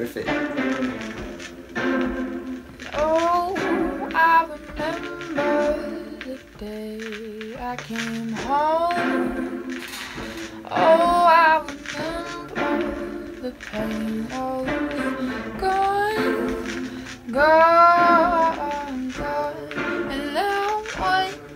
Terrific. Oh, I remember the day I came home. Oh, I remember the pain all gone, gone, gone, and now I'm.